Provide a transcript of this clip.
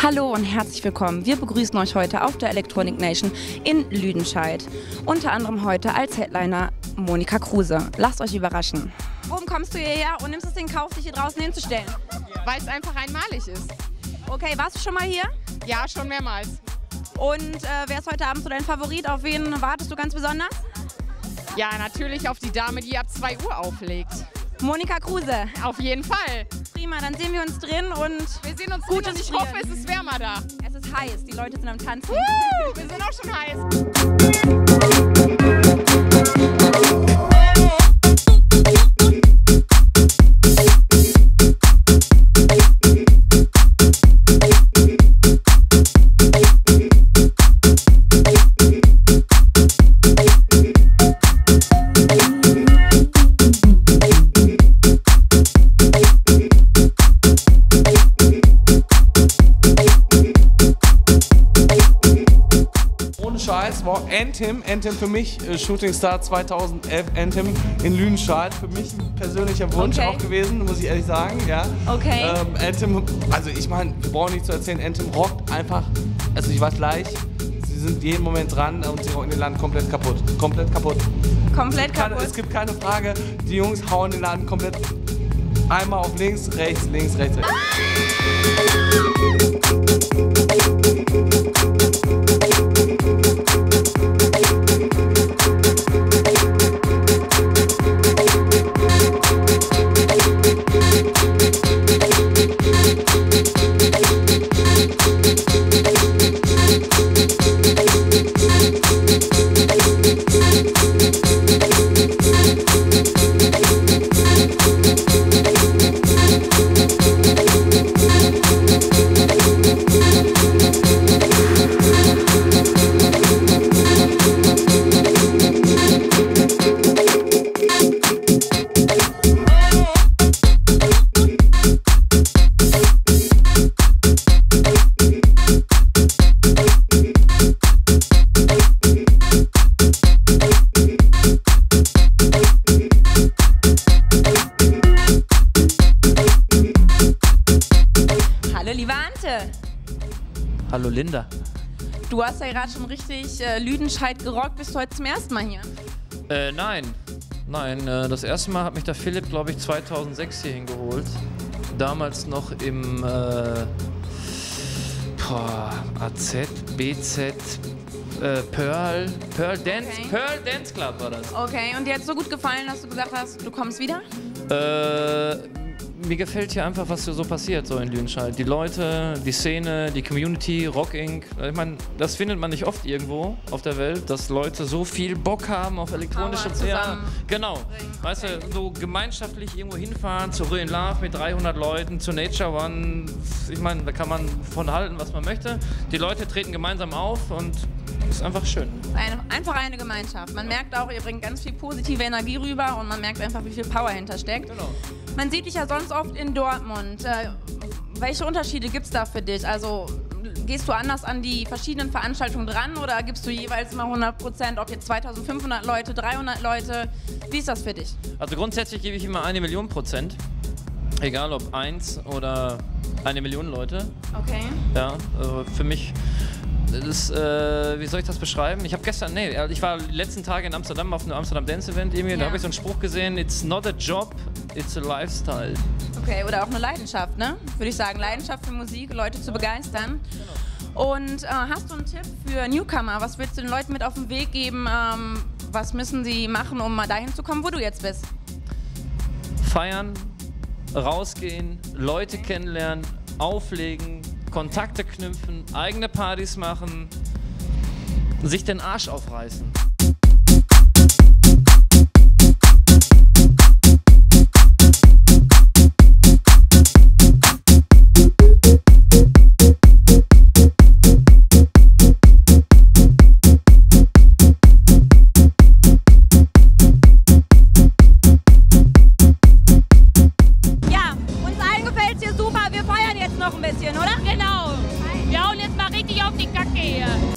Hallo und herzlich willkommen. Wir begrüßen euch heute auf der Electronic Nation in Lüdenscheid. Unter anderem heute als Headliner Monika Kruse. Lasst euch überraschen. Warum kommst du hierher und nimmst es in Kauf, dich hier draußen hinzustellen? Weil es einfach einmalig ist. Okay, warst du schon mal hier? Ja, schon mehrmals. Und äh, wer ist heute Abend so dein Favorit? Auf wen wartest du ganz besonders? Ja, natürlich auf die Dame, die ab 2 Uhr auflegt. Monika Kruse. Auf jeden Fall. Prima, dann sehen wir uns drin und Wir sehen uns und ich hoffe, es ist wärmer da. es ist heiß. Die Leute sind am Tanzen. Woo, wir sind auch schon heiß. Scheiß war Anthem, Anthem für mich, äh, Shooting Star 2011, Anthem in Lüdenscheid, für mich ein persönlicher Wunsch Okay. auch gewesen, muss ich ehrlich sagen, ja. Okay. Ähm, Anthem, also ich meine, wir brauchen nicht zu erzählen, Anthem rockt einfach, also ich war gleich, sie sind jeden Moment dran und sie rocken den Laden komplett kaputt, komplett kaputt. Komplett Keine, kaputt. es gibt keine Frage, die Jungs hauen den Laden komplett einmal auf links, rechts, links, rechts, rechts. Hallo, liebe Ante. Hallo Linda. Du hast ja gerade schon richtig äh, Lüdenscheid gerockt. Bist du heute zum ersten Mal hier? Äh, nein. Nein, äh, das erste Mal hat mich der Philipp, glaube ich, 2006 hier hingeholt. Damals noch im äh, boah, AZ, BZ, äh, Pearl, Pearl Dance, Okay. Pearl Dance Club war das. Okay, und dir hat es so gut gefallen, dass du gesagt hast, du kommst wieder? Äh, mir gefällt hier einfach, was hier so passiert, so in Lüdenscheid. Die Leute, die Szene, die Community, Rock Inc. Ich meine, das findet man nicht oft irgendwo auf der Welt, dass Leute so viel Bock haben auf elektronische Power Ja, genau. Weißt du, so gemeinschaftlich irgendwo hinfahren, zu Real Love mit 300 Leuten, zu Nature One. Ich meine, da kann man von halten, was man möchte. Die Leute treten gemeinsam auf und ist einfach schön. Eine, einfach eine Gemeinschaft. Man merkt auch, ihr bringt ganz viel positive Energie rüber und man merkt einfach, wie viel Power hintersteckt. Genau. Man sieht dich ja sonst oft in Dortmund. Äh, welche Unterschiede gibt es da für dich? Also gehst du anders an die verschiedenen Veranstaltungen dran oder gibst du jeweils mal 100 Prozent, ob jetzt 2500 Leute, 300 Leute? Wie ist das für dich? Also grundsätzlich gebe ich immer eine Million Prozent. Egal ob eins oder eine Million Leute. Okay. Ja, also für mich, das, äh, wie soll ich das beschreiben? Ich habe gestern, nee, ich war die letzten Tage in Amsterdam auf einem Amsterdam Dance Event irgendwie, Ja. da habe ich so einen Spruch gesehen, it's not a job, it's a lifestyle. Okay, oder auch eine Leidenschaft, ne? Würde ich sagen, Leidenschaft für Musik, Leute zu begeistern. Und äh, hast du einen Tipp für Newcomer? Was willst du den Leuten mit auf den Weg geben? Ähm, was müssen sie machen, um mal dahin zu kommen, wo du jetzt bist? Feiern, rausgehen, Leute kennenlernen, auflegen, Kontakte knüpfen, eigene Partys machen, sich den Arsch aufreißen. bisschen, oder? Genau. Wir hauen jetzt mal richtig auf die Kacke hier.